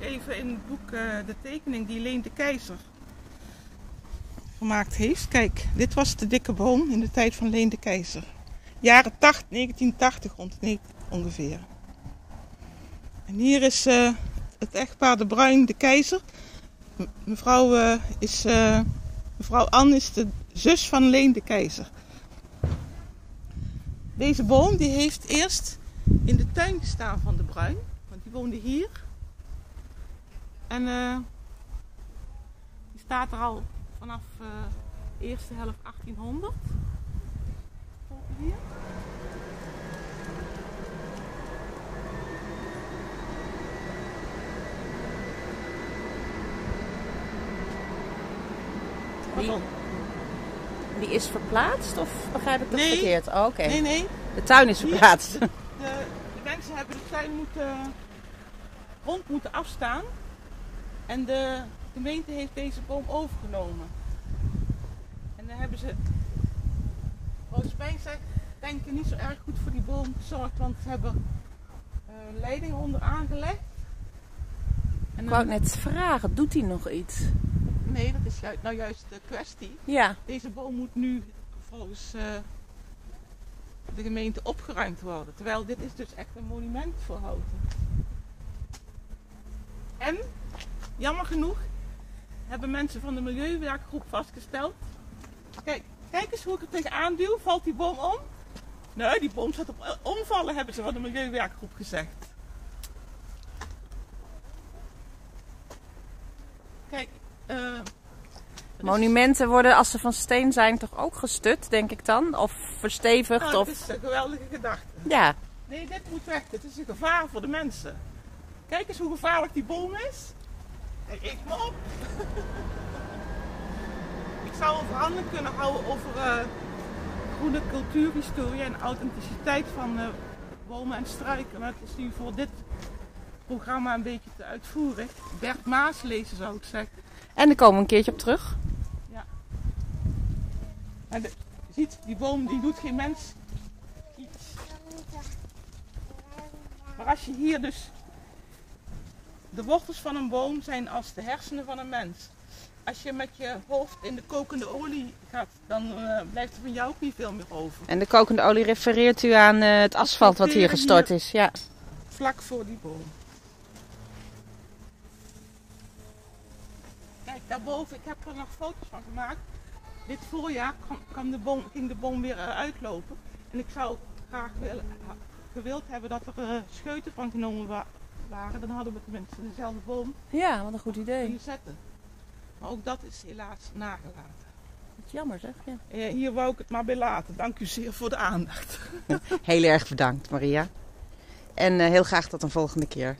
even in het boek eh, de tekening die Leen de Keizer gemaakt heeft. Kijk, dit was de dikke boom in de tijd van Leen de Keizer. Jaren 80, 1980 rond ongeveer. En hier is uh, het echtpaar de Bruin de Keizer. Mevrouw, uh, is, mevrouw Anne is de zus van Leen de Keizer. Deze boom die heeft eerst in de tuin gestaan van de Bruin. Want die woonde hier. En die staat er al vanaf de eerste helft 1800. Hier. Die, die is verplaatst of begrijp ik dat Nee. verkeerd? Oh, Oké. Nee, nee. De tuin is Hier. verplaatst. De, de mensen hebben de tuin moeten, rond moeten afstaan. En de gemeente heeft deze boom overgenomen. En dan hebben ze, volgens mij zegt, denk ik niet zo erg goed voor die boom gezorgd. Want ze hebben eh, leidingen onder aangelegd. En Ik wou net vragen, doet hij nog iets? nee, dat is juist, nou juist de kwestie. Ja. Deze boom moet nu volgens eh, de gemeente opgeruimd worden. Terwijl dit is dus echt een monument voor Houten. En, jammer genoeg, hebben mensen van de Milieuwerkgroep vastgesteld. Kijk, kijk eens hoe ik er tegenaan duw. Valt die boom om? Nee, die boom staat op omvallen, hebben ze van de Milieuwerkgroep gezegd. Kijk, is- Monumenten worden, als ze van steen zijn, toch ook gestut, denk ik dan? Of verstevigd? Nou, of... dat is een geweldige gedachte. Ja. Nee, dit moet weg. Dit is een gevaar voor de mensen. Kijk eens hoe gevaarlijk die boom is. Ik me op. ik zou een verhandeling kunnen houden over eh, groene cultuurhistorie en authenticiteit van eh, bomen en struiken. Maar het is nu voor dit programma een beetje te uitvoerig. Bert Maas lezen zou ik zeggen. En daar komen we een keertje op terug. En de- je ziet, die boom die doet geen mens iets. Maar als je hier dus. De wortels van een boom zijn als de hersenen van een mens. Als je met je hoofd in de kokende olie gaat, dan eh, blijft er van jou ook niet veel meer over. En de kokende olie refereert u aan eh, het asfalt wat hier gestort is. Ja. Vlak voor die boom. Kijk, daarboven, ik heb er nog foto's van gemaakt. Dit voorjaar kwam, kwam de boom, ging de boom weer eh, uitlopen. En ik zou graag willen, gewild hebben dat er scheuten van genomen Dan hadden we tenminste dezelfde boom ja, wat een goed idee. kunnen zetten. Maar ook dat is helaas nagelaten. Wat jammer zeg. Ja. Eh, hier wou ik het maar bij laten. Dank u zeer voor de aandacht. Heel erg bedankt, Maria. En eh, heel graag tot een volgende keer.